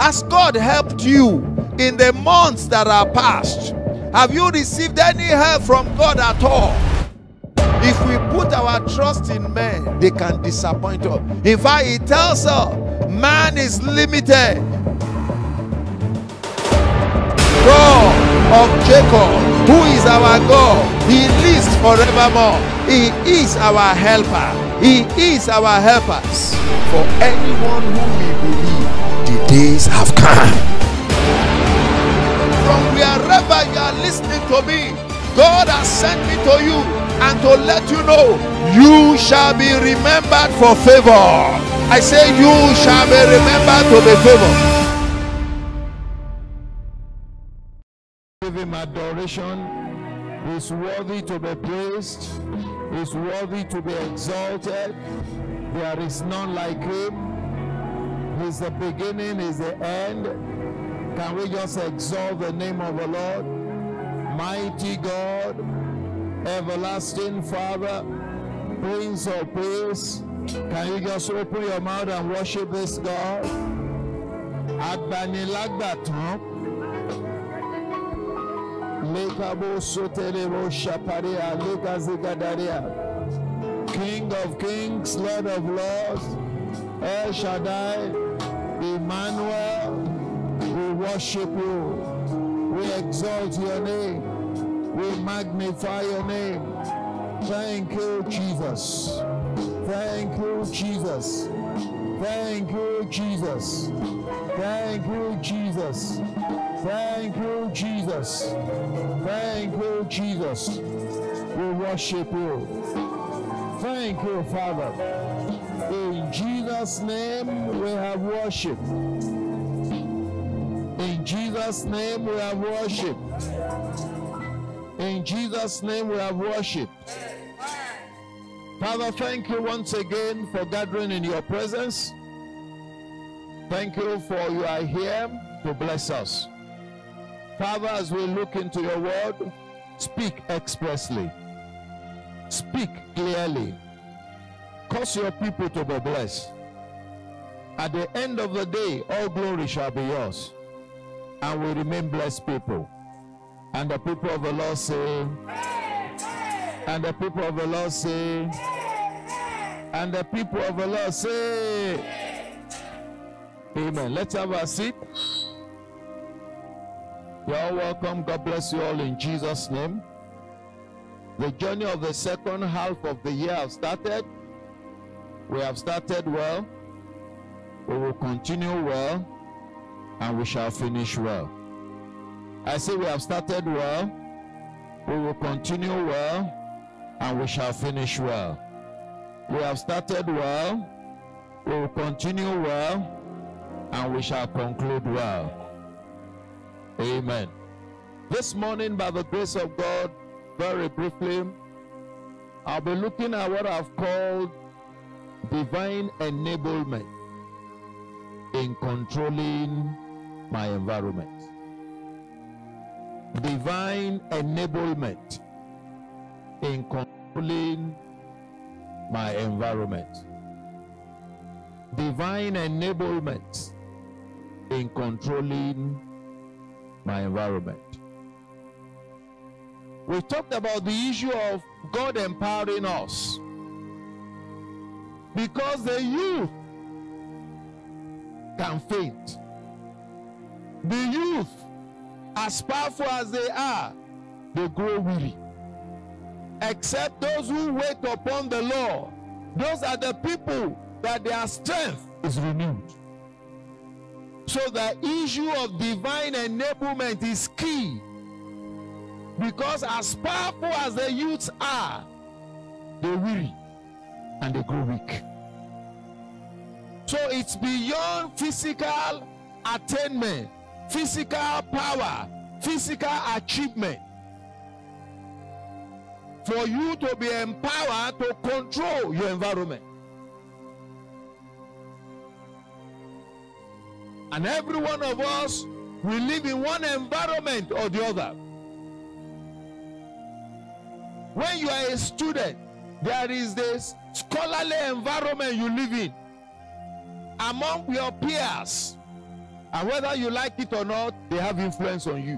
Has God helped you in the months that are past? Have you received any help from God at all? If we put our trust in men, they can disappoint us. In fact, he tells us man is limited. God of Jacob, who is our God, he lives forevermore. He is our helper. He is our helpers. For anyone who days have come. From wherever you are listening to me, God has sent me to you and to let you know you shall be remembered for favor. I say you shall be remembered to be favored. Give him adoration. He's worthy to be praised. He's worthy to be exalted. There is none like him. He's the beginning, he's the end. Can we just exalt the name of the Lord? Mighty God, everlasting Father, Prince of Peace. Can you just open your mouth and worship this God? Lekabo. King of kings, Lord of lords, El Shaddai, Emmanuel, we worship you. We exalt your name. We magnify your name. Thank you, Jesus. Thank you, Jesus. Thank you, Jesus. Thank you, Jesus. Thank you, Jesus. Thank you, Jesus. We worship you. Thank you, Father. Jesus' name we have worship. In Jesus' name we have worship. In Jesus' name we have worship. Father, thank you once again for gathering in your presence. Thank you for you are here to bless us. Father, as we look into your word, speak expressly, speak clearly, cause your people to be blessed. At the end of the day, all glory shall be yours, and we remain blessed people. And the people of the Lord say, and the people of the Lord say, and the people of the Lord say, Amen. Let's have a seat. You're all welcome. God bless you all in Jesus' name. The journey of the second half of the year have started. We have started well. We will continue well. And we shall finish well. I say we have started well. We will continue well. And we shall finish well. We have started well. We will continue well. And we shall conclude well. Amen. This morning, by the grace of God, very briefly, I'll be looking at what I've called divine enablement in controlling my environment. Divine enablement in controlling my environment. Divine enablement in controlling my environment. We talked about the issue of God empowering us. Because the youth can faint. The youth, as powerful as they are, they grow weary. Except those who wait upon the Lord, those are the people that their strength is renewed. So the issue of divine enablement is key. Because as powerful as the youths are, they weary and they grow weak. So it's beyond physical attainment, physical power, physical achievement. For you to be empowered to control your environment. And every one of us will live in one environment or the other. When you are a student, there is this scholarly environment you live in among your peers. And whether you like it or not, they have influence on you.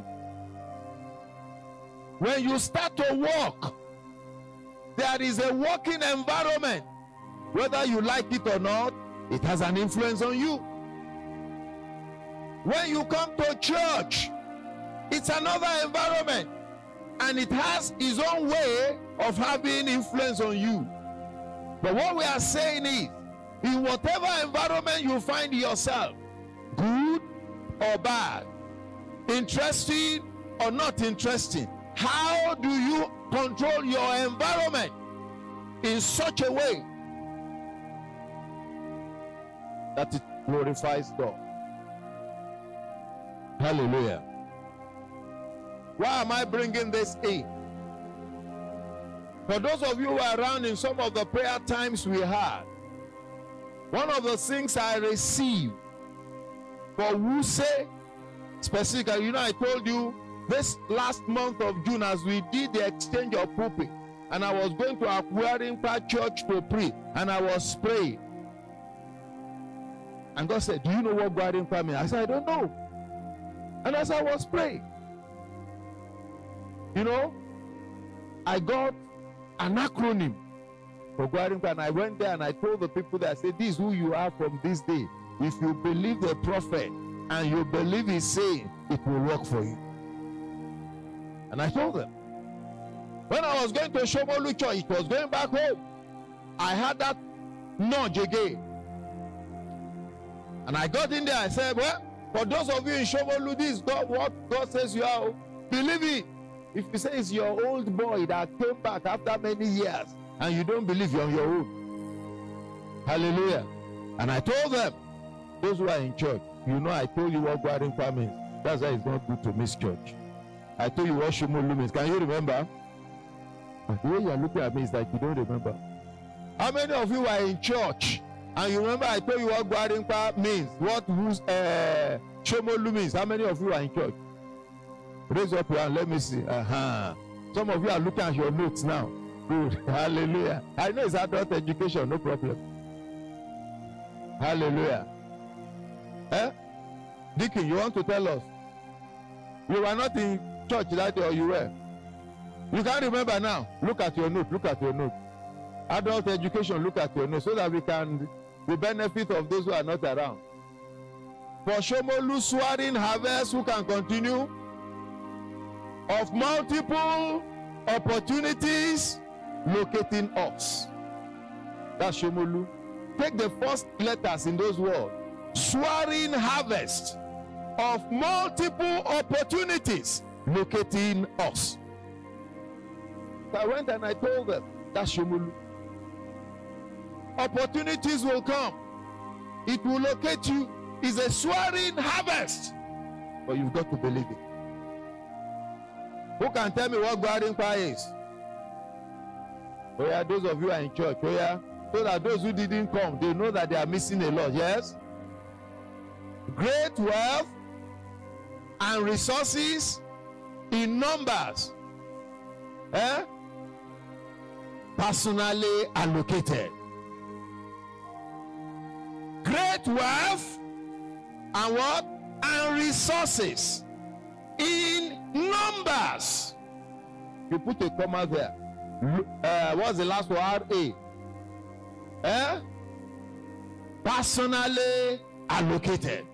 When you start to walk, there is a working environment. Whether you like it or not, it has an influence on you. When you come to church, it's another environment and it has its own way of having influence on you. But what we are saying is, in whatever environment you find yourself, good or bad, interesting or not interesting, how do you control your environment in such a way that it glorifies God? Hallelujah. Why am I bringing this in? For those of you who are around in some of the prayer times we had, one of the things I received for Wuse specifically, you know, I told you this last month of June as we did the exchange of pulpit, and I was going to Gwarinpa Church to pray, and I was praying. And God said, Do you know what Gwarinpa means? I said, I don't know. And as I was praying, you know, I got an acronym for Gwarinpa and I went there and I told the people that I said, This is who you are from this day. If you believe the prophet and you believe his saying, it will work for you. And I told them. When I was going to Shomolu Church, it was going back home. I had that nudge again. And I got in there, I said, Well, for those of you in Shomolu, this God, what God says you are. Believe it. If you say it's your old boy that came back after many years and you don't believe you're on your own. Hallelujah. And I told them, those who are in church, you know, I told you what Gwarinpa means. That's why it's not good to miss church. I told you what Shomolu means. Can you remember? The way you are looking at me is like you don't remember. How many of you are in church and you remember I told you what Gwarinpa means? What who's uh, means? How many of you are in church? Raise up your hand. Let me see. Uh-huh. Some of you are looking at your notes now. Good. Hallelujah. I know it's adult education, no problem. Hallelujah. Eh? Deacon, you want to tell us? You were not in church that day or you were? You can't remember now. Look at your note. Look at your note. Adult education, look at your note so that we can the benefit of those who are not around. For Shomolu swearing harvest, who can continue? Of multiple opportunities locating us. That's Shomolu. Take the first letters in those words. Swearing harvest of multiple opportunities locating us. So I went and I told them, that's Shomolu. Opportunities will come. It will locate you. It's a swearing harvest. But you've got to believe it. Who can tell me what Gwarinpa is? Oh yeah, those of you are in church. Oh yeah, so that those who didn't come, they know that they are missing a lot. Yes. Great wealth and resources in numbers. Eh? Personally allocated. Great wealth and what? And resources in numbers. You put a comma there. Uh, what's the last word? R-A. Eh? Personally allocated.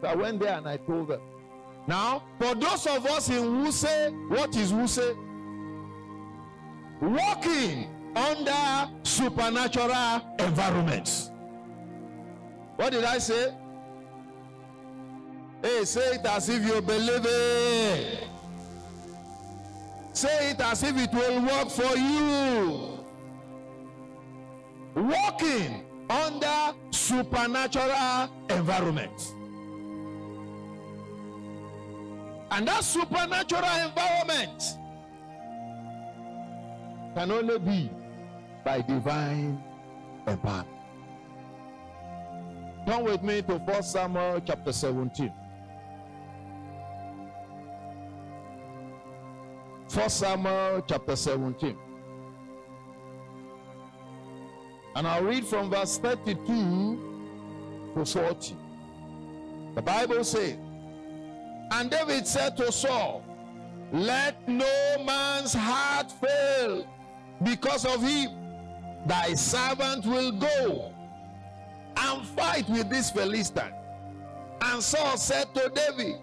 So I went there and I told them. Now, for those of us in Wuse, what is Wuse? Working under supernatural environments. What did I say? Hey, say it as if you believe it. Say it as if it will work for you. Walking under supernatural environment. And that supernatural environment can only be by divine empowerment. Come with me to 1 Samuel chapter 17. 1 Samuel chapter 17. And I'll read from verse 32 to 40. The Bible says, and David said to Saul, Let no man's heart fail because of him. Thy servant will go and fight with this Philistine. And Saul said to David,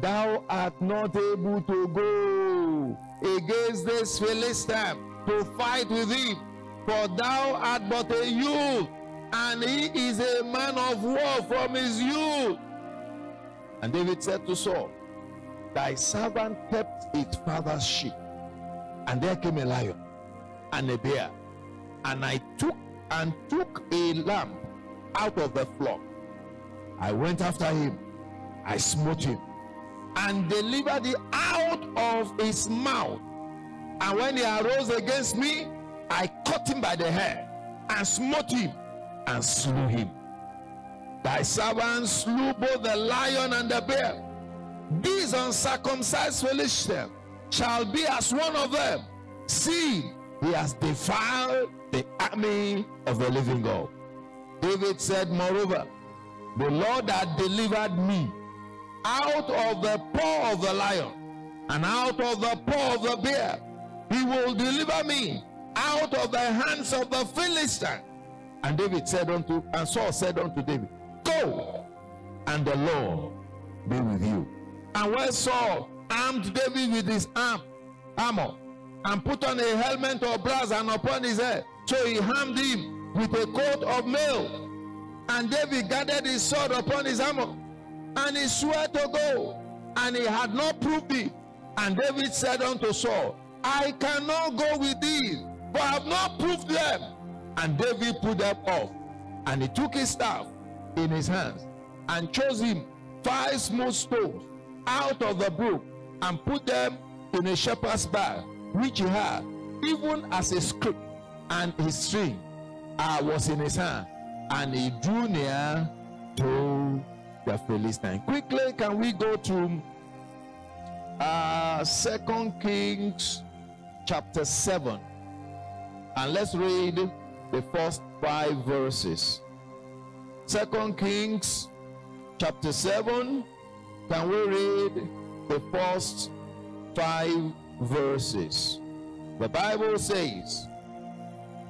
Thou art not able to go against this Philistine to fight with him, for thou art but a youth, and he is a man of war from his youth. And David said to Saul, Thy servant kept its father's sheep, and there came a lion and a bear, and I took and took a lamb out of the flock. I went after him, I smote him, and delivered it out of his mouth. And when he arose against me, I caught him by the hair and smote him and slew him. Thy servant slew both the lion and the bear. These uncircumcised Philistines shall be as one of them. See, he has defiled the army of the living God. David said, Moreover, the Lord had delivered me out of the paw of the lion and out of the paw of the bear. He will deliver me out of the hands of the Philistine. And David said unto, and Saul said unto David, Go, and the Lord be with you. And when Saul armed David with his arm, armor, and put on a helmet of brass and upon his head, so he armed him with a coat of mail. And David gathered his sword upon his armor, and he swore to go, and he had not proved it. And David said unto Saul, I cannot go with thee, for I have not proved them. And David put them off, and he took his staff in his hands, and chose him five smooth stones out of the brook, and put them in a shepherd's bag, which he had, even as a scrip, and his string uh, was in his hand, and he drew near to the Philistine. Quickly, can we go to uh, Second Kings chapter 7 and let's read the first five verses. Second Kings chapter 7. Can we read the first five verses? The Bible says,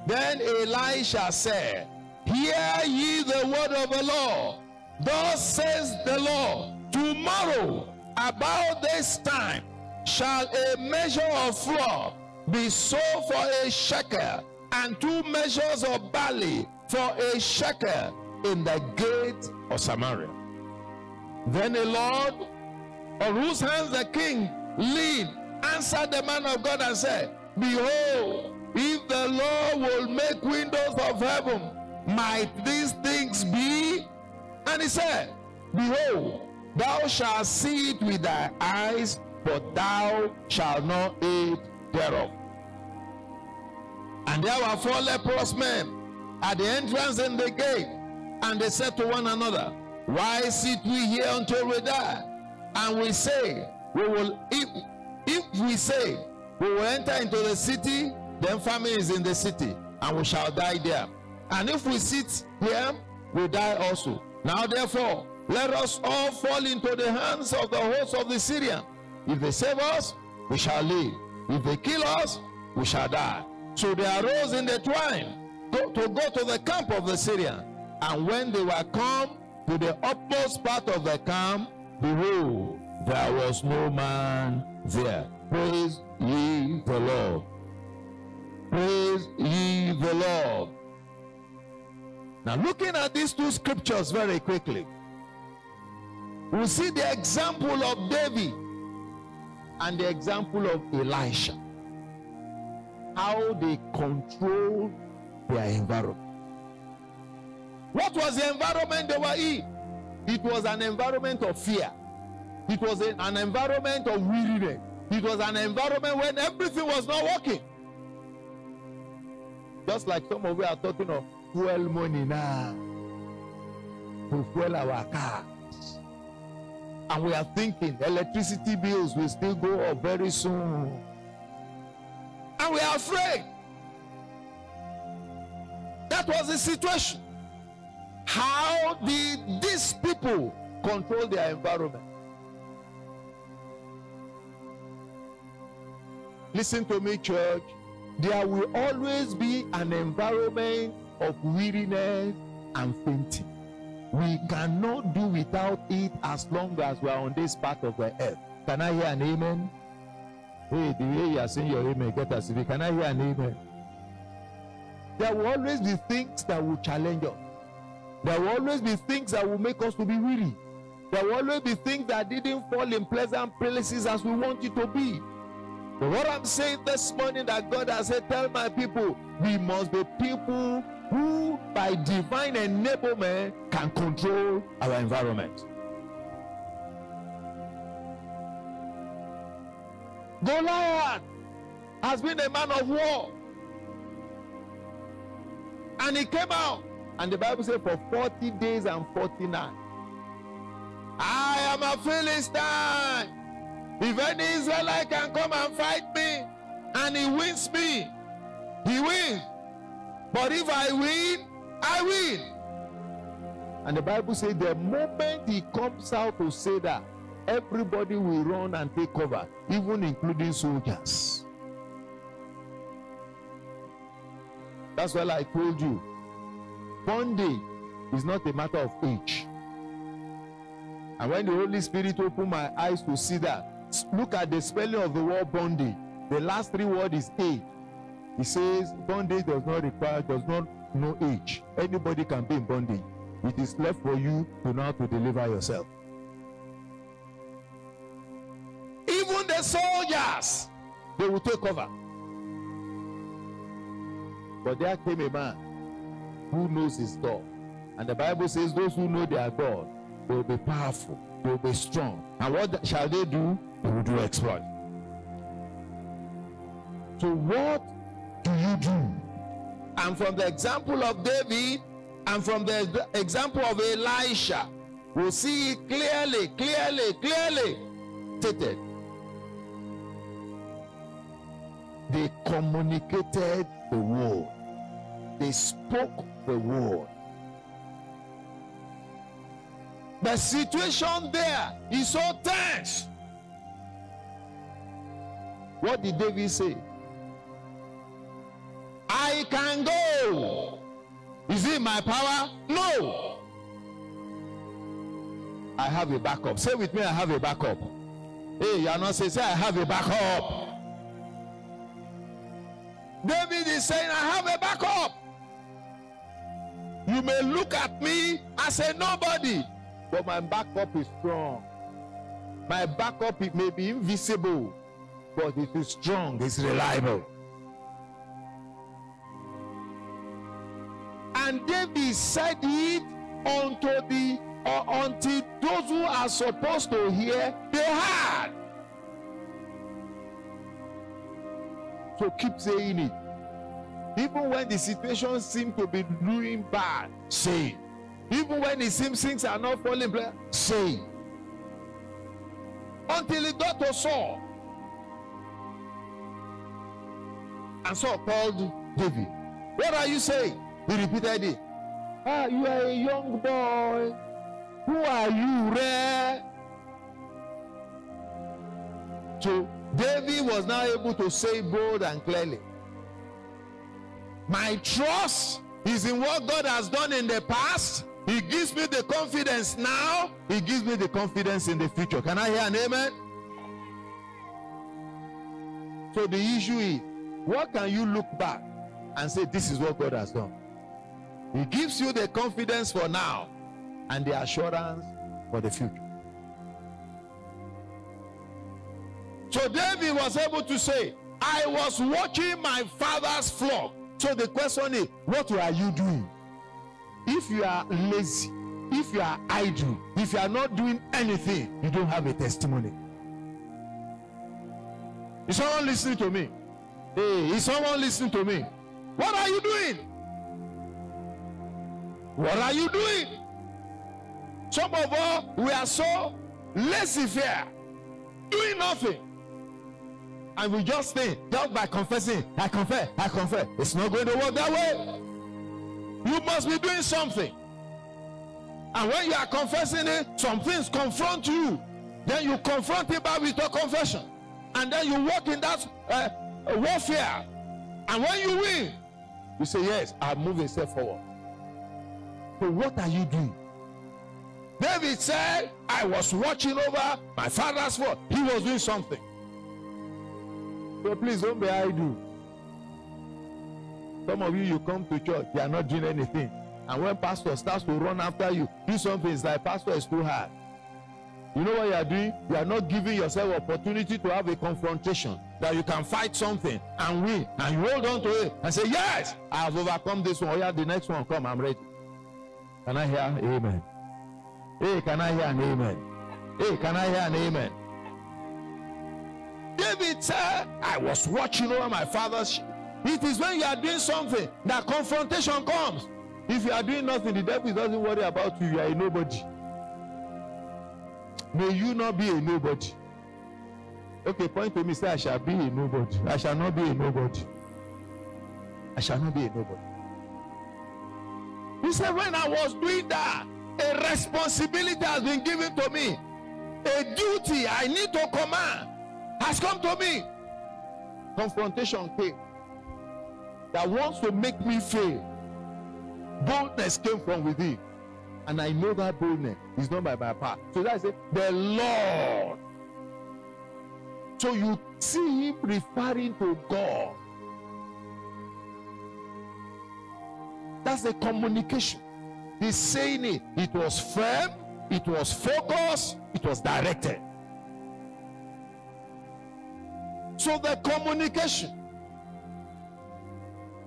Then Elisha said, Hear ye the word of the Lord. Thus says the Lord, Tomorrow about this time shall a measure of flour be sold for a shekel, and two measures of barley for a shekel in the gate of Samaria. Then the Lord, on whose hands the king leaned, answered the man of God and said, Behold, if the Lord will make windows of heaven, might these things be? And he said, Behold, thou shalt see it with thy eyes, but thou shalt not eat thereof. And there were four leprous men at the entrance in the gate, and they said to one another, Why sit we here until we die? And we say, We will if if we say we will enter into the city, then famine is in the city, and we shall die there. And if we sit here, we die also. Now therefore, let us all fall into the hands of the host of the Syrian. If they save us, we shall live. If they kill us, we shall die. So they arose in the twine to, to go to the camp of the Syrian. And when they were come to the utmost part of the camp, behold, there was no man there. Praise ye the Lord. Praise ye the Lord. Now, looking at these two scriptures very quickly, we see the example of David and the example of Elisha. How they control their environment. What was the environment they were in? It was an environment of fear. It was an environment of weariness. It was an environment when everything was not working. Just like some of you are talking of fuel money now to fuel our cars. And we are thinking electricity bills will still go up very soon. And we are afraid. That was the situation. How did these people control their environment. Listen to me, church. There will always be an environment of weariness and fainting. We cannot do without it as long as we are on this part of the earth. Can I hear an amen? Hey, the way you are saying your amen, get us. Can I hear an amen? There will always be things that will challenge us. There will always be things that will make us to be weary. There will always be things that didn't fall in pleasant places as we want it to be. But what I'm saying this morning that God has said, tell my people, we must be people who, by divine enablement, can control our environment. Goliath has been a man of war. And he came out, and the Bible said, for 40 days and 40 nights. I am a Philistine. If any Israelite can come and fight me and he wins me, he wins. But if I win, I win. And the Bible says the moment he comes out to say that, everybody will run and take cover, even including soldiers. That's why I told you bondage is not a matter of age. And when the Holy Spirit opened my eyes to see that, look at the spelling of the word bondage. The last three words is age. He says bondage does not require, does not know age. Anybody can be in bondage. It is left for you to how to deliver yourself. Even the soldiers, they will take over. But there came a man who knows his God. And the Bible says, Those who know their God, they will be powerful, they will be strong. And what shall they do? They will do exploit. So, what you do? And from the example of David and from the example of Elisha, we'll see clearly, clearly, clearly stated. They communicated the word, they spoke the word. The situation there is so tense. What did David say? I can go. Is it my power? No. I have a backup. Say with me, I have a backup. Hey, you are not saying, say, I have a backup. David is saying, I have a backup. You may look at me as a nobody, but my backup is strong. My backup it may be invisible, but it is strong, it's reliable. And David said it unto the uh, or until those who are supposed to hear they heard. So keep saying it. Even when the situation seems to be doing bad, say it. Even when it seems things are not falling, say it. Until it got to Saul. And Saul called David. What are you saying? He repeated it. Ah, you are a young boy. Who are you, Ray? So David was now able to say bold and clearly. My trust is in what God has done in the past. He gives me the confidence now. He gives me the confidence in the future. Can I hear an amen? So the issue is, what can you look back and say, this is what God has done? He gives you the confidence for now and the assurance for the future. So David was able to say, I was watching my father's flock. So the question is, what are you doing? If you are lazy, if you are idle, if you are not doing anything, you don't have a testimony. Is someone listening to me? Hey, is someone listening to me? What are you doing? What are you doing? Some of us, we are so laissez faire, doing nothing. And we just think, just by confessing, I confess, I confess. It's not going to work that way. You must be doing something. And when you are confessing it, some things confront you. Then you confront back with your confession. And then you walk in that uh, warfare. And when you win, you say, Yes, I move a step forward. So, what are you doing? David said, I was watching over my father's fault. He was doing something. So, please don't be idle. Some of you, you come to church, you are not doing anything. And when pastor starts to run after you, do something, it's like pastor is too hard. You know what you are doing? You are not giving yourself opportunity to have a confrontation that you can fight something and win. And you hold on to it and say, Yes, I have overcome this one. Oh, yeah, the next one come, I'm ready. Can I hear amen? Hey, can I hear an amen? Hey, can I hear an amen? David said, I was watching over my father's. It is when you are doing something that confrontation comes. If you are doing nothing, the devil doesn't worry about you. You are a nobody. May you not be a nobody. Okay, point to me, say, I shall be a nobody. I shall not be a nobody. I shall not be a nobody. He said, when I was doing that, a responsibility has been given to me. A duty I need to command has come to me. Confrontation came that wants to make me fail. Boldness came from within. And I know that boldness is not by my power. So that's it. The Lord. So you see him referring to God. That's the communication. He's saying it. It was firm, it was focused, it was directed. So the communication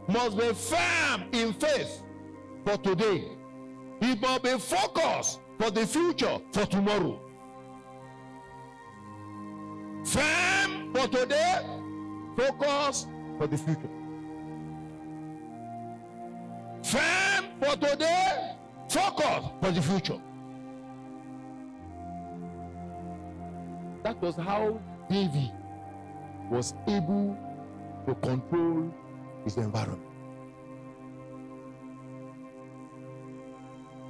must be firm in faith for today. It must be focused for the future, for tomorrow. Firm for today, focus for the future. For today, focus for the future. That was how David was able to control his environment.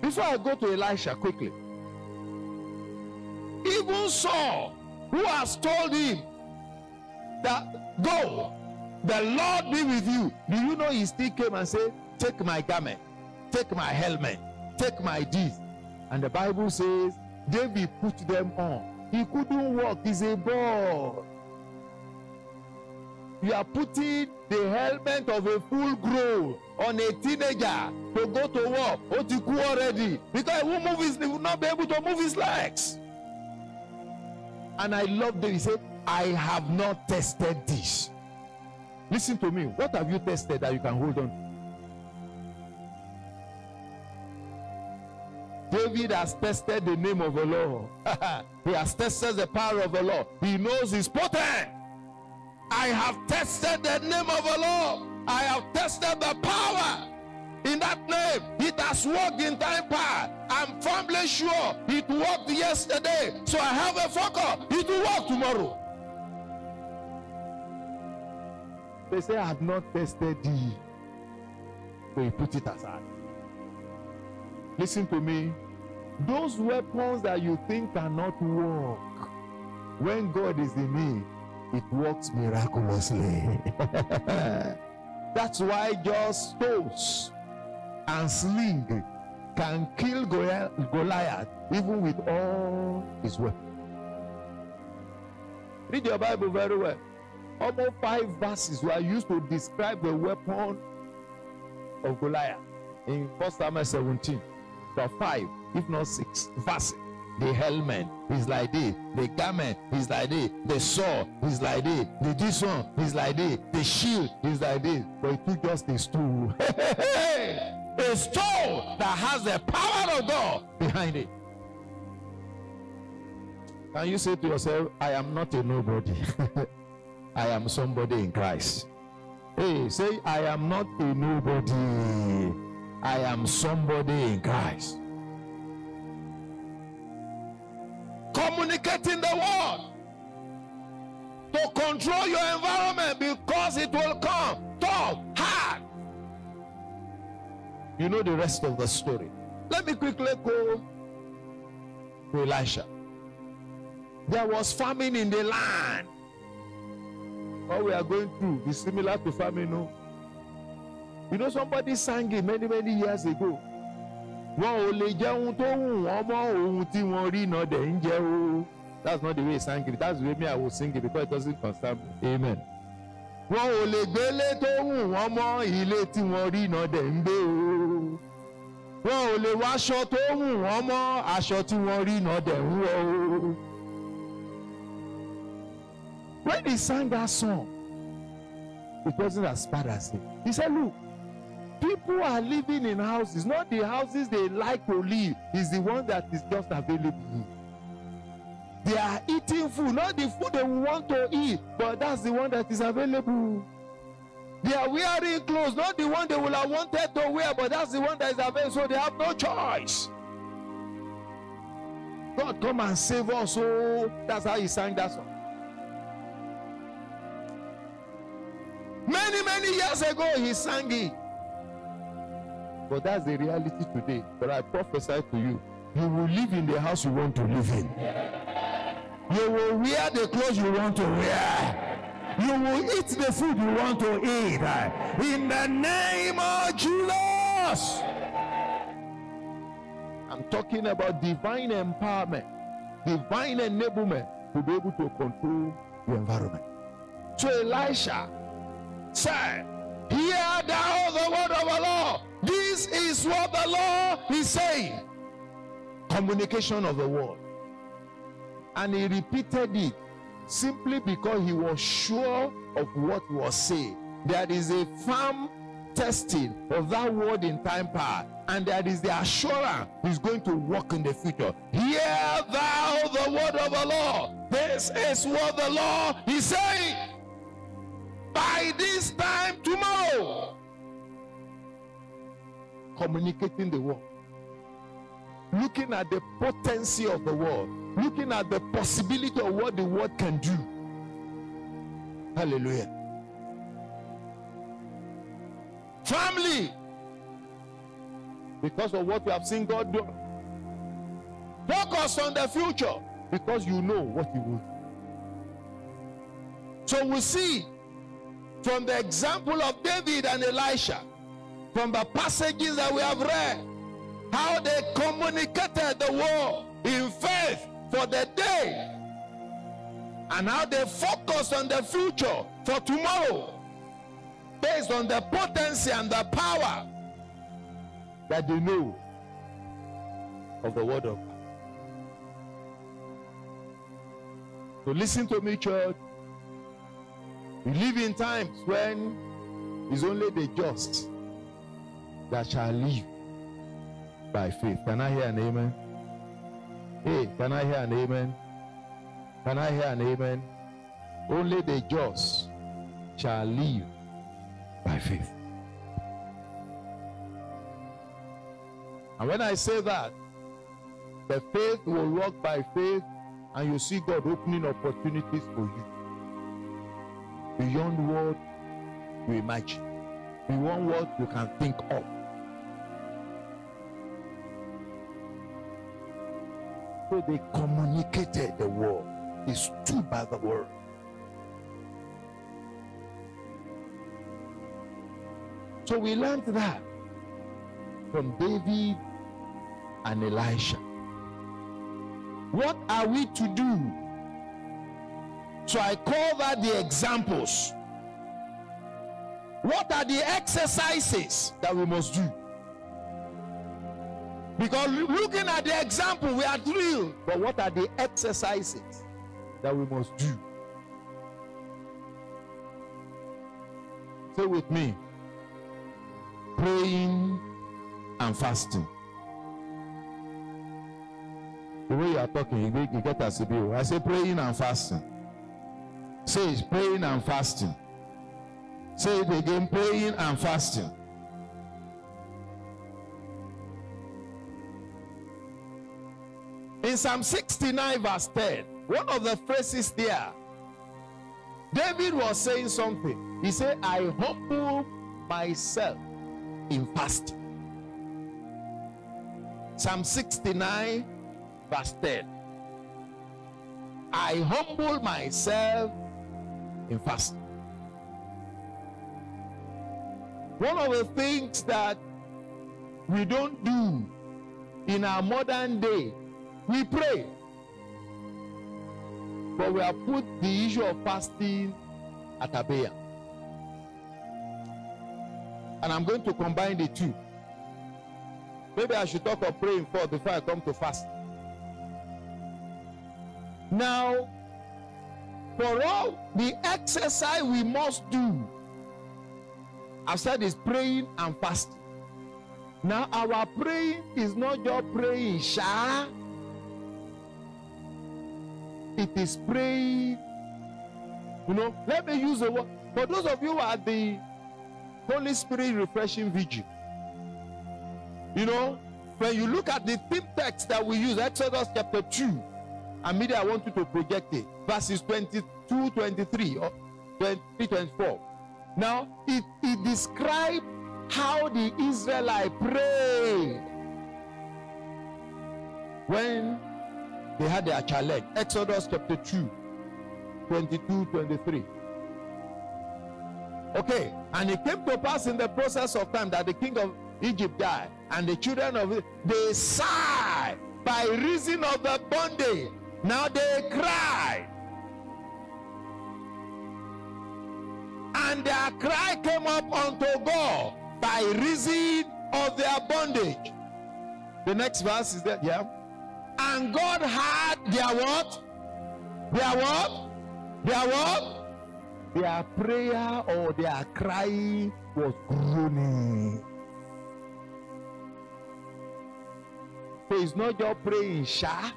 Before I go to Elisha quickly, even Saul, who has told him that go, the Lord be with you. Do you know he still came and said, Take my garment, take my helmet, take my deeds. And the Bible says, David put them on. He couldn't walk, he's a boy. You are putting the helmet of a full grown on a teenager to go to war. To go already. Because he will move his, he will not be able to move his legs. And I love that he said, I have not tested this. Listen to me. What have you tested that you can hold on to? David has tested the name of the Lord. he has tested the power of the Lord. He knows he's potent. I have tested the name of the Lord. I have tested the power in that name. It has worked in time past. I'm firmly sure it worked yesterday. So I have a focus. It will work tomorrow. They say, I have not tested thee. So put it aside. Listen to me. Those weapons that you think cannot work, when God is in me, it works miraculously. That's why just stones and sling can kill Goliath even with all his weapons. Read your Bible very well. Almost five verses were used to describe the weapon of Goliath in 1 Samuel 17. The five, if not six verses. The helmet is like this. The garment is like this. The sword is like this. The this one is like this. The shield is like this. But it took just a stool. a stool that has the power of God behind it. Can you say to yourself, I am not a nobody. I am somebody in Christ. Hey, say, I am not a nobody. I am somebody in Christ. Communicating the word to control your environment because it will come tough, hard. You know the rest of the story. Let me quickly go to Elisha. There was famine in the land. What we are going through is similar to famine. No? You know, somebody sang it many, many years ago. Wọn ò lè jẹun tó wù wọ́n mọ́ ohun tí wọ́n rí náà dẹ̀ ń jẹ o. That's not the way he sang. That's the way me I will sing it because it doesn't concern me. Amen. Wọn ò lè gbélé tó wù wọ́n mọ́ ilé tí wọ́n rí náà dẹ̀ ń gbé o. Wọn ò lè wọ aṣọ tó wù wọ́n mọ́ aṣọ tí wọ́n rí náà dẹ̀ ń wọ̀ o. When he sang that song, it wasn't as bad as it. He said, Look, people are living in houses, not the houses they like to live, is the one that is just available. They are eating food, not the food they want to eat, but that's the one that is available. They are wearing clothes, not the one they would have wanted to wear, but that's the one that is available, so they have no choice. God, come and save us. Oh, that's how he sang that song. Many, many years ago, he sang it. But that's the reality today. But I prophesy to you you will live in the house you want to live in, you will wear the clothes you want to wear, you will eat the food you want to eat. In the name of Jesus. I'm talking about divine empowerment, divine enablement to be able to control the environment. So Elisha said, Hear thou the word of the Lord. This is what the Lord is saying. Communication of the word. And he repeated it simply because he was sure of what was saying. There is a firm testing of that word in time past, and there is the assurance he's going to work in the future. Hear thou the word of the Lord. This is what the Lord is saying by this time tomorrow. Communicating the word. Looking at the potency of the word. Looking at the possibility of what the word can do. Hallelujah. Family. Because of what we have seen God do. Focus on the future because you know what He will do. So we see from the example of David and Elisha, from the passages that we have read, how they communicated the word in faith for the day, and how they focused on the future for tomorrow, based on the potency and the power that they know of the word of God. So listen to me, church. We live in times when it's only the just that shall live by faith. Can I hear an amen? Hey, can I hear an amen? Can I hear an amen? Only the just shall live by faith. And when I say that, the faith will walk by faith, and you see God opening opportunities for you beyond what you imagine, beyond what you can think of. So they communicated the word, they stood by the word. So we learned that from David and Elisha. What are we to do so I call that the examples. What are the exercises that we must do? Because looking at the example, we are drilled. But what are the exercises that we must do? Say with me praying and fasting. The way you are talking, you get as a bill. I say praying and fasting. Say it's praying and fasting. Say it again praying and fasting. In Psalm 69, verse 10, one of the phrases there, David was saying something. He said, I humble myself in fasting. Psalm 69, verse 10. I humble myself in fasting. One of the things that we don't do in our modern day, we pray. But we have put the issue of fasting at abeyance. And I'm going to combine the two. Maybe I should talk of praying first before I come to fast. Now, for all the exercise we must do, I've said is praying and fasting. Now, our praying is not just praying, Sha. It is praying. You know, let me use the word. For those of you who are the Holy Spirit refreshing vigil, you know, when you look at the theme text that we use, Exodus chapter 2, immediately I want you to project it, verses 22, 23, or 23, 24. Now, it, it describes how the Israelite prayed when they had their challenge. Exodus chapter 2, 22, 23. Okay, and it came to pass in the process of time that the king of Egypt died, and the children of it, they sighed by reason of the bondage. Now they cried. And their cry came up unto God by reason of their bondage. The next verse is that, yeah. And God had their what? Their what? Their what? Their prayer or their cry was groaning. So it's not just praying, sha.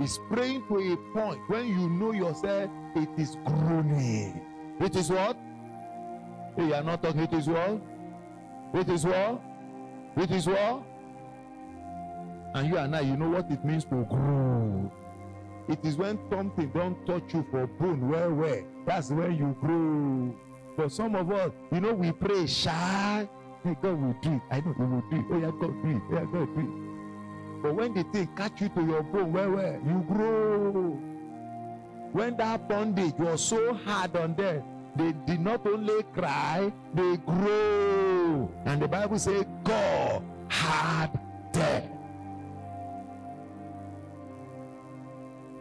It's praying to a point when you know yourself it is groaning. It is what? Hey, you are not talking. It is what? It is what? It is what? And you and I, you know what it means to grow. It is when something don't touch you for bone well, well. That's when you grow. For some of us, you know, we pray shy. Hey, God will do it. I know He will do it. Oh, yeah, God do it. Oh, yeah, God do it. But when the thing catch you to your bone, well, well, you grow. When that bondage was so hard on them, they did not only cry, they grow. And the Bible says, God had them.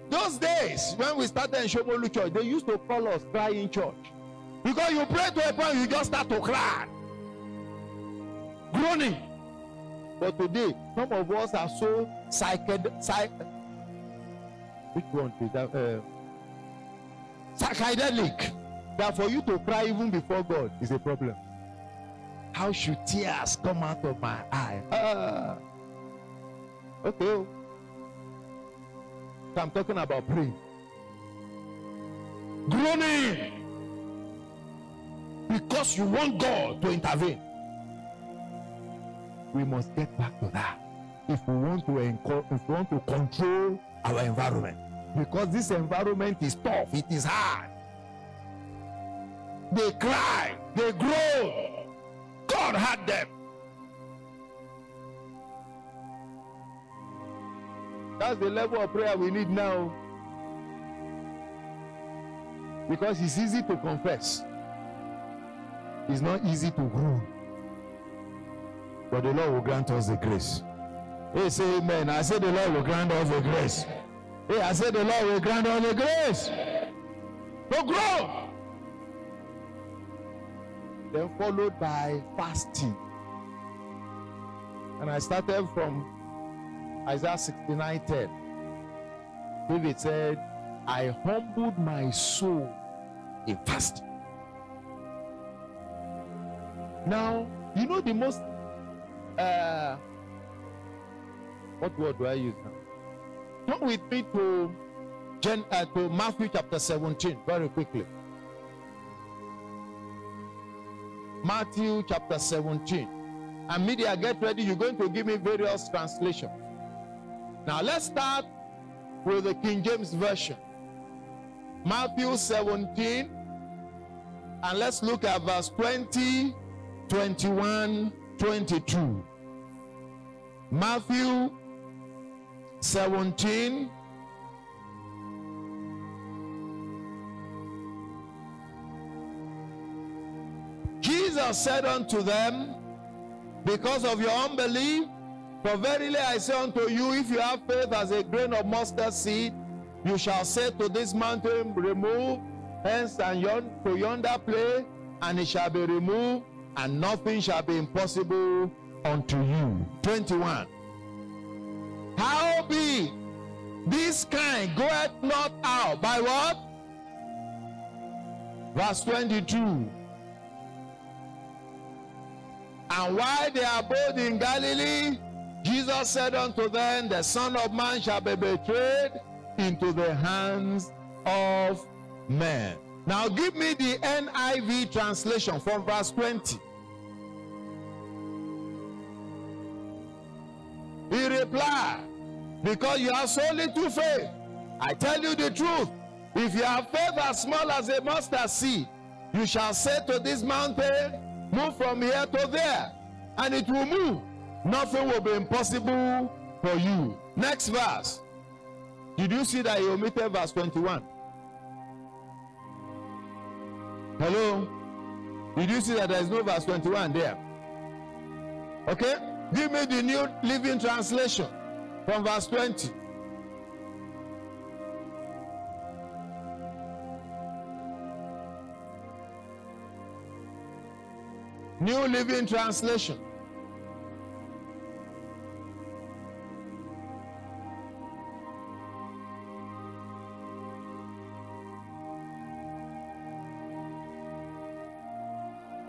Those days, when we started in Shomolu Church, they used to call us crying church. Because you pray to a point, you just start to cry. Groaning. But today, some of us are so psyched, psych, which one is that? Uh, psychedelic that for you to cry even before God is a problem. How should tears come out of my eye? Ah. Okay. So I'm talking about praying. Groaning. Because you want God to intervene. We must get back to that. If we want to enco- if we want to control our environment. Because this environment is tough, it is hard. They cry, they groan. God had them. That's the level of prayer we need now. Because it's easy to confess, it's not easy to grow. But the Lord will grant us the grace. Hey, say amen. I said the Lord will grant us the grace. Hey, I said the Lord will grant us the grace to grow. Then followed by fasting. And I started from Isaiah 69 10. David said, I humbled my soul in fasting. Now, you know the most uh what word do I use now? Come with me to Gen, uh, to Matthew chapter 17 very quickly. Matthew chapter 17. And media, get ready. You're going to give me various translations. Now let's start with the King James Version. Matthew 17. And let's look at verse 20, 21, 22. Matthew 17. Jesus said unto them, Because of your unbelief, for verily I say unto you, if you have faith as a grain of mustard seed, you shall say to this mountain, Remove hence and yon, to yonder place, and it shall be removed, and nothing shall be impossible unto you. 21. How be this kind goeth not out by what? Verse 22. And while they abode in Galilee, Jesus said unto them, The Son of Man shall be betrayed into the hands of men. Now give me the NIV translation from verse 20. He replied, Because you have so little faith, I tell you the truth. If you have faith as small as a mustard seed, you shall say to this mountain, Move from here to there, and it will move. Nothing will be impossible for you. Next verse. Did you see that he omitted verse 21? Hello? Did you see that there is no verse 21 there? Okay? Give me the new living translation from verse 20. New Living Translation.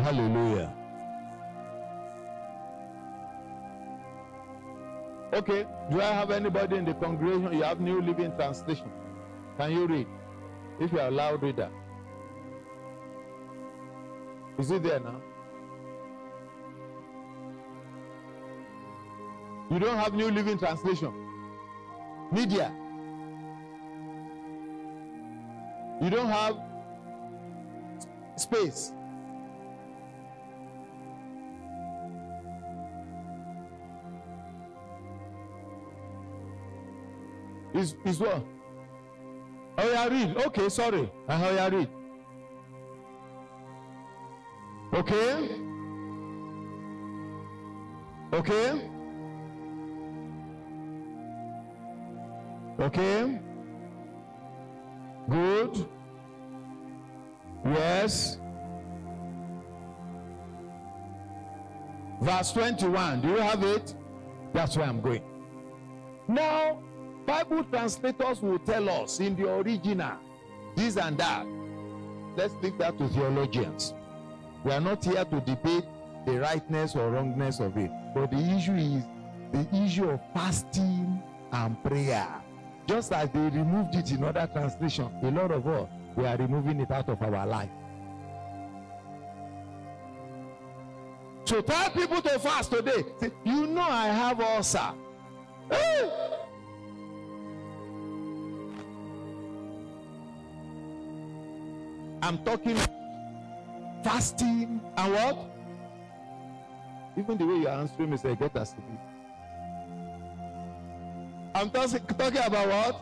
Hallelujah. Okay, do I have anybody in the congregation? You have New Living Translation. Can you read? If you are a loud reader. Is it there now? You don't have New Living Translation. Media. You don't have space. Is is what? Oh yeah, read. Okay, sorry. Oh yeah, read. Okay. Okay. Okay. Good. Yes. Verse 21. Do you have it? That's where I'm going. Now, Bible translators will tell us in the original this and that. Let's leave that to theologians. We are not here to debate the rightness or wrongness of it. But the issue is the issue of fasting and prayer. Just as they removed it in other translation, a lot of us we are removing it out of our life. So tell people to fast today. You know I have ulcer. Hey! I'm talking fasting and what? Even the way you're answering me, say, get us to be. I'm talking about what?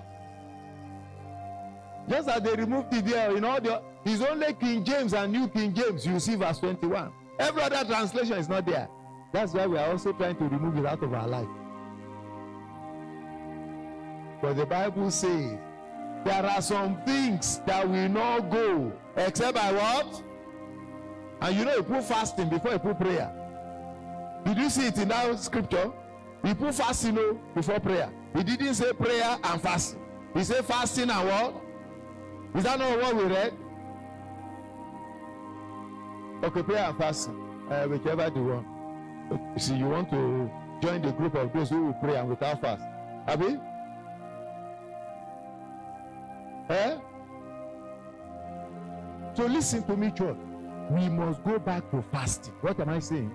Just as they removed it there, you know, the, it's only King James and New King James. You see verse 21. Every other translation is not there. That's why we are also trying to remove it out of our life. But the Bible says there are some things that will not go except by what? And you know, you put fasting before you put prayer. Did you see it in that scripture? He put fasting before prayer. He didn't say prayer and fasting. He said fasting and what? Is that not what we read? Okay, prayer and fasting. Uh, whichever you want. You see, you want to join the group of those who will pray and without fast. Abi? Eh? So listen to me, church. We must go back to fasting. What am I saying?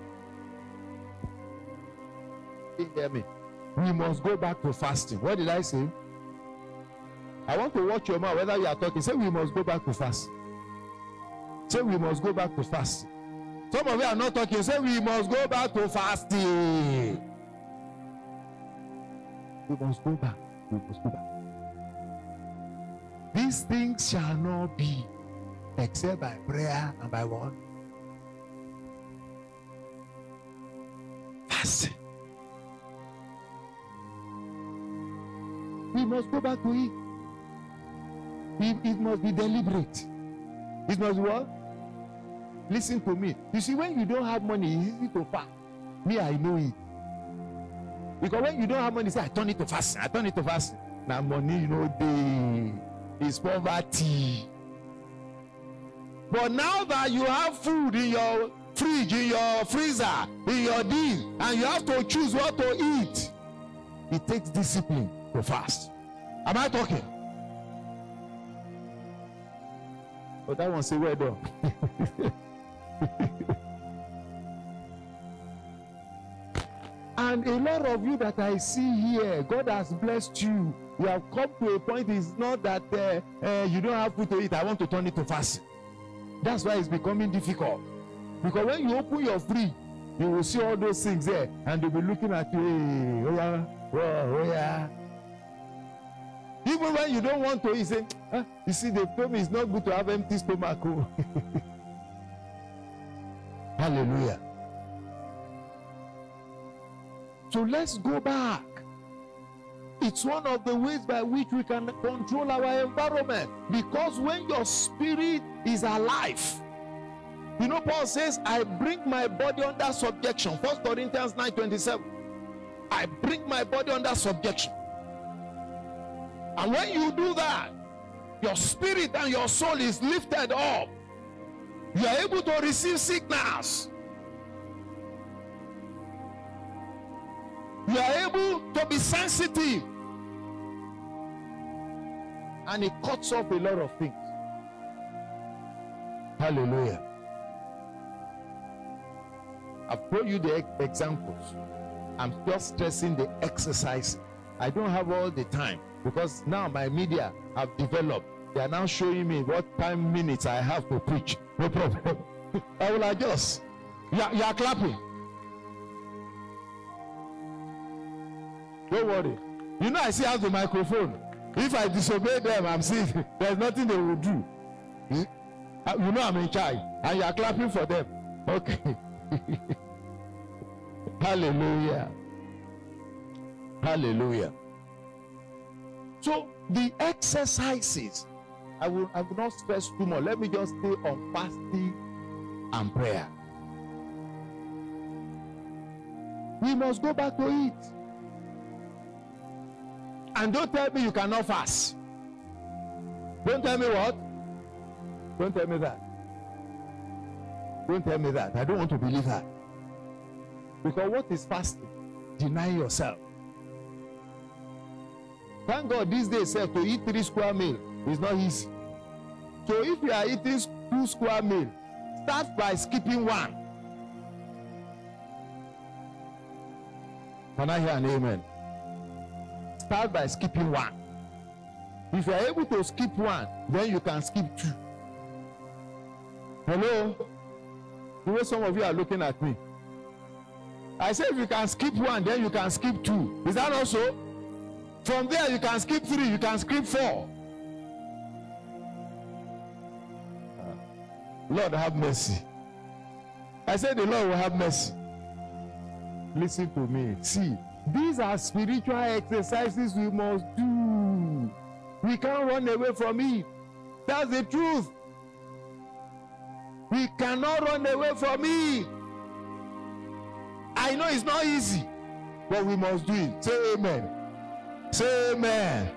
You hear me? We must go back to fasting. What did I say? I want to watch your mouth whether you are talking. Say we must go back to fasting. Say we must go back to fasting. Some of you are not talking. Say we must go back to fasting. We must go back. We must go back. These things shall not be except by prayer and by what? Fasting. We must go back to it. It, it must be deliberate. It must what? Listen to me. You see, when you don't have money, it's easy to fast. Me, I know it. Because when you don't have money, say, I turn it to fasting. I turn it to fasting. Now, money, you know, they is poverty. But now that you have food in your fridge, in your freezer, in your deal, and you have to choose what to eat, it takes discipline to fast. Am I talking? Oh, that one say well done. and a lot of you that I see here, God has blessed you. You have come to a point. It's not that uh, uh, you don't have food to eat. I want to turn it to fasting. That's why it's becoming difficult. Because when you open your fridge, you will see all those things there, and they'll be looking at you. Hey, oh yeah, oh, oh yeah. Even when you don't want to eat, say, ah, you see, they told it's not good to have empty stomach. Oh. Hallelujah. So let's go back. It's one of the ways by which we can control our environment. Because when your spirit is alive, you know, Paul says, I bring my body under subjection. First Corinthians 9 27. I bring my body under subjection. And when you do that, your spirit and your soul is lifted up. You are able to receive signals. You are able to be sensitive. And it cuts off a lot of things. Hallelujah. I've brought you the examples. I'm just stressing the exercise. I don't have all the time because now my media have developed. They are now showing me what time minutes I have to preach. No problem. I will adjust. You are, you are clapping. Don't worry. You know, I still have the microphone. If I disobey them, I'm seeing there's nothing they will do. Uh, you know, I'm in charge, and you are clapping for them. Okay. Hallelujah. Hallelujah. So the exercises, I will, I will not stress too much. Let me just stay on fasting and prayer. We must go back to it. And don't tell me you cannot fast. Don't tell me what? Don't tell me that. Don't tell me that. I don't want to believe that. Because what is fasting? Deny yourself. Thank God these days sir, to eat three square meal is not easy. So if you are eating two square meal, start by skipping one. Can I hear an amen? Start by skipping one. If you are able to skip one, then you can skip two. Hello? The way some of you are looking at me. I said if you can skip one, then you can skip two. Is that also? From there, you can skip three, you can skip four. Uh, Lord, have mercy. I said the Lord will have mercy. Listen to me. See, these are spiritual exercises we must do. We can't run away from it. That's the truth. We cannot run away from it. I know it's not easy, but we must do it. Say amen. Say amen.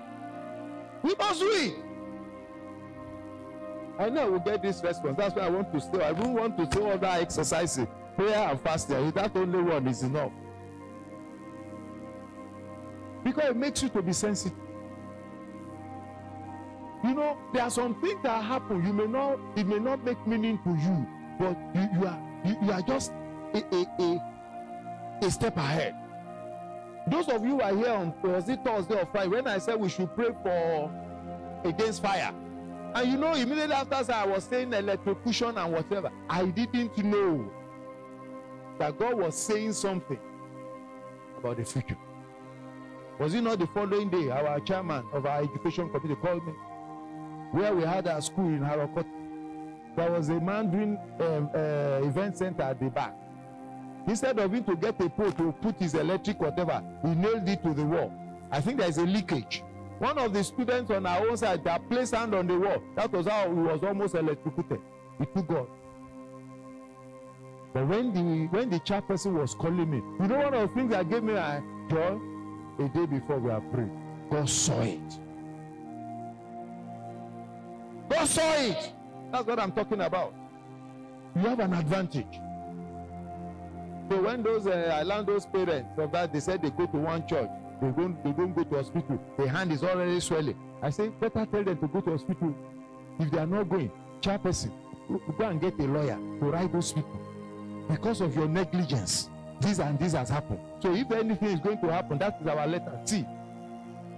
We must do it. I know I will get this response. That's why I want to stay. I don't want to do other exercises. Prayer and fasting. That only one is enough. Because it makes you to be sensitive. You know, there are some things that happen. You may not, it may not make meaning to you, but you, you are you, you are just a, a, a, a step ahead. Those of you who are here on was it Thursday or Friday when I said we should pray for against fire. And you know, immediately after I was saying electrocution and whatever, I didn't know that God was saying something about the future. Was it not the following day? Our chairman of our education committee called me, where we had our school in Harokot. There was a man doing um, uh, event center at the back. Instead of him to get a pole to put his electric whatever, he nailed it to the wall. I think there is a leakage. One of the students on our own side that placed hand on the wall. That was how he was almost electrocuted. He took God. But when the when the chairperson was calling me, you know one of the things that gave me a joy? A day before we are praying, God saw it. God saw it. That's what I'm talking about. You have an advantage. So when those uh, I learned those parents of that, they said they go to one church, they don't they don't go to hospital. Their hand is already swelling. I say better tell them to go to hospital. If they are not going, chairperson, go and get a lawyer to write those people because of your negligence. This and this has happened. So if anything is going to happen, that is our letter. See,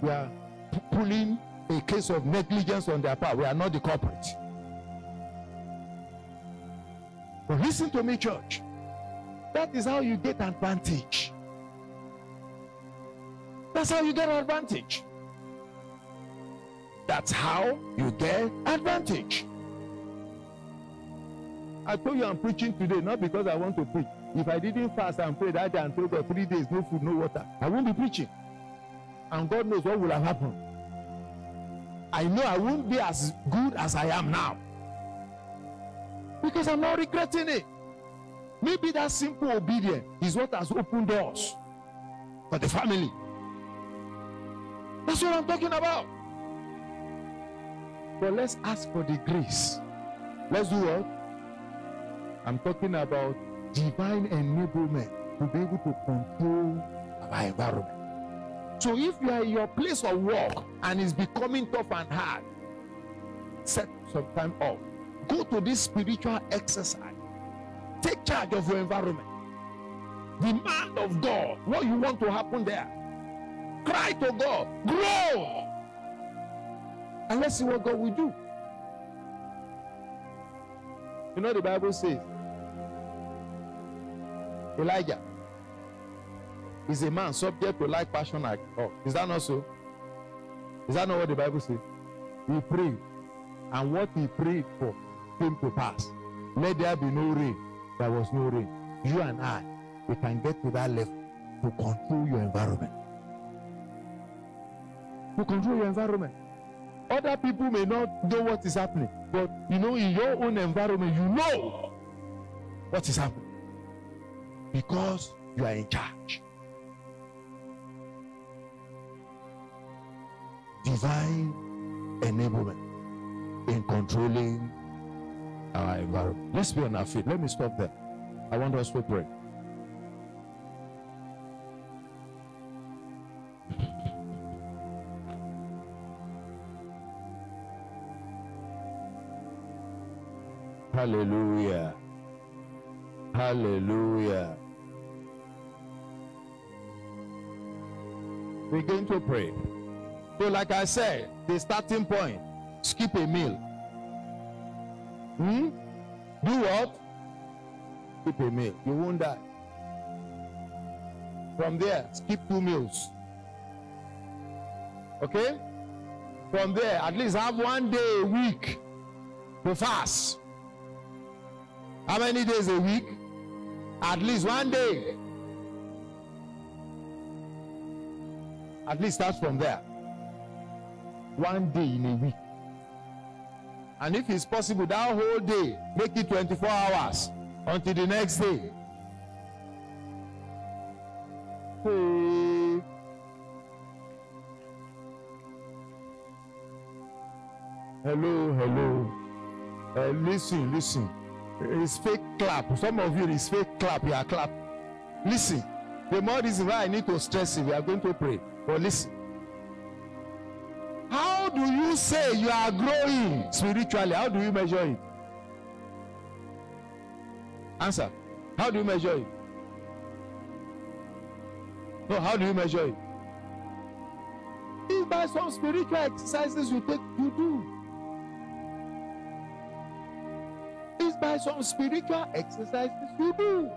we are pulling a case of negligence on their part. We are not the culprit. But listen to me, church. That is how you get advantage. That's how you get advantage. That's how you get advantage. I told you I'm preaching today, not because I want to preach. If I didn't fast and pray that day and told God three days, no food, no water, I won't be preaching. And God knows what will have happened. I know I won't be as good as I am now. Because I'm not regretting it. Maybe that simple obedience is what has opened doors for the family. That's what I'm talking about. But let's ask for the grace. Let's do what? I'm talking about divine enablement to be able to control our environment. So if you are in your place of work and it's becoming tough and hard, set some time off. Go to this spiritual exercise. Take charge of your environment. Demand of God what you want to happen there. Cry to God. Grow. And let's see what God will do. You know the Bible says Elijah is a man subject to like passion like oh is that not so? Is that not what the bible says? He prayed and what he prayed for came to pass. Let there be no rain. There was no rain. You and i we can get to that level to control your environment. To control your environment. Other people may not know what is happening but you know in your own environment you know what is happening because you are in charge. Divine enablement in controlling our environment. Let's be on our feet. Let me stop there. I want us to pray. Hallelujah. Hallelujah. Begin to pray. So, like I said, the starting point skip a meal. Hmm? Do what? Skip a meal. You won't die. From there, skip two meals. Okay? From there, at least have one day a week to fast. How many days a week? At least one day. At least start from there. One day in a week. And if it's possible, that whole day, make it 24 hours until the next day. Hey. Hello, hello. Uh, listen, listen. It's fake clap. Some of you is fake clap. You are clap. Listen. The more reason why I need to stress you, we are going to pray. But listen. How do you say you are growing spiritually? How do you measure it? Answer. How do you measure it? No, how do you measure it? It's by some spiritual exercises you take, you do. It's by some spiritual exercises you do.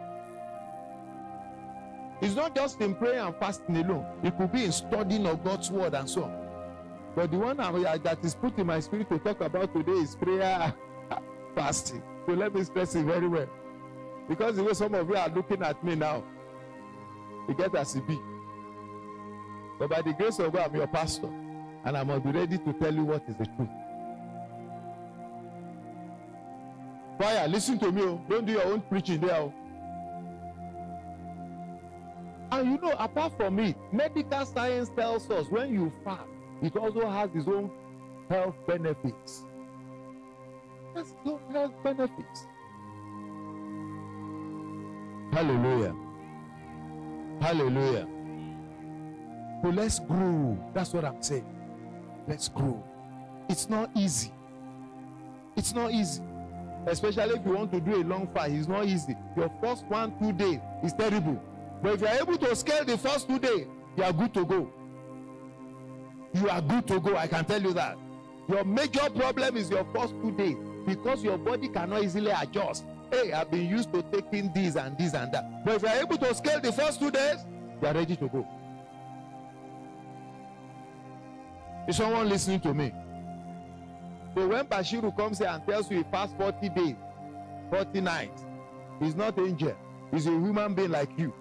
It's not just in prayer and fasting alone. It could be in studying of God's word and so on. But the one I- that is put in my spirit to talk about today is prayer fasting. So let me stress it very well. Because the way some of you are looking at me now, you get as it be. But by the grace of God, I'm your pastor. And I must be ready to tell you what is the truth. Choir, listen to me. oh. Don't do your own preaching there. Oh. And you know, apart from it, medical science tells us when you fast, it also has its own health benefits. Its own health benefits. Hallelujah. Hallelujah. So let's grow. That's what I'm saying. Let's grow. It's not easy. It's not easy. Especially if you want to do a long fast, it's not easy. Your first one, two days is terrible. But if you are able to scale the first two days, you are good to go. You are good to go. I can tell you that. Your major problem is your first two days because your body cannot easily adjust. Hey, I've been used to taking this and this and that. But if you are able to scale the first two days, you are ready to go. Is someone listening to me? So when Bashiru comes here and tells you he fast 40 days, 40 nights, he's not angel. He's a human being like you.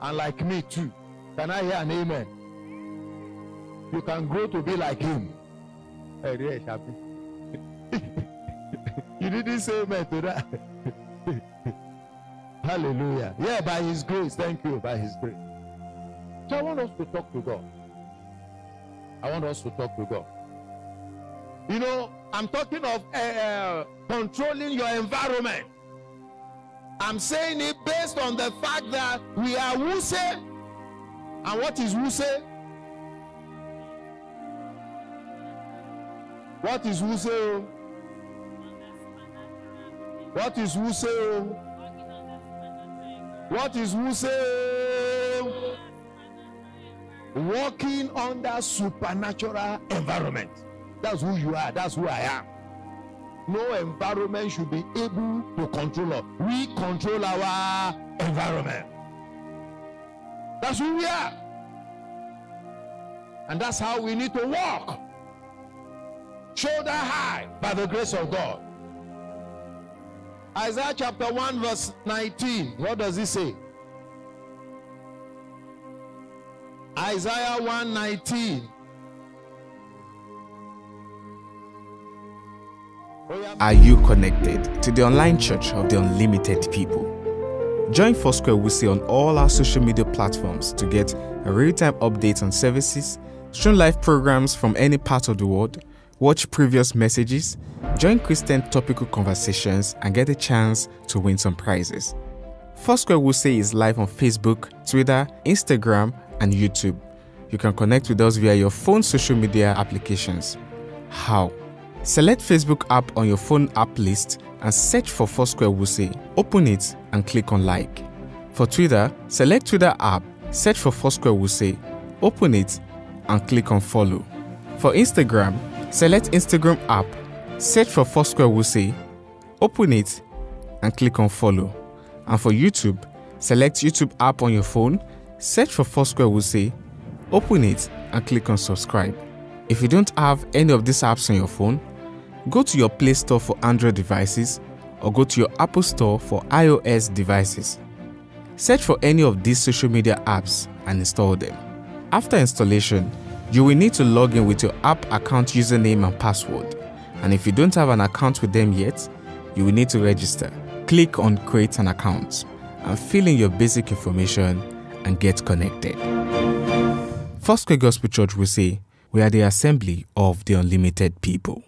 And like me too. Can I hear an amen? You can grow to be like him. You didn't say amen to that. Hallelujah. Yeah, by his grace. Thank you. By his grace. So I want us to talk to God. I want us to talk to God. You know, I'm talking of uh, uh, controlling your environment. I'm saying it based on the fact that we are Wuse. And what is Wuse? What is Wuse? What is Wuse? What is Wuse? Walking under supernatural environment. That's who you are. That's who I am. No environment should be able to control us. We control our environment. That's who we are. And that's how we need to walk. Shoulder high by the grace of God. Isaiah chapter 1, verse 19. What does it say? Isaiah 1 19. Are you connected to the online church of the unlimited people? Join Foursquare Wuse on all our social media platforms to get a real-time updates on services, stream live programs from any part of the world, watch previous messages, join Christian topical conversations, and get a chance to win some prizes. Foursquare Wuse is live on Facebook, Twitter, Instagram, and YouTube. You can connect with us via your phone social media applications. How? Select Facebook app on your phone app list and search for Foursquare Wuse. Open it and click on like. For Twitter, select Twitter app, search for Foursquare Wuse, open it and click on follow. For Instagram, select Instagram app, search for Foursquare Wuse, open it and click on follow. And for YouTube, select YouTube app on your phone, search for Foursquare Wuse, open it and click on subscribe. If you don't have any of these apps on your phone, go to your Play Store for Android devices or go to your Apple Store for iOS devices. Search for any of these social media apps and install them. After installation, you will need to log in with your app account username and password. And if you don't have an account with them yet, you will need to register. Click on Create an account and fill in your basic information and get connected. First Foursquare Gospel Church will say, We are the assembly of the unlimited people.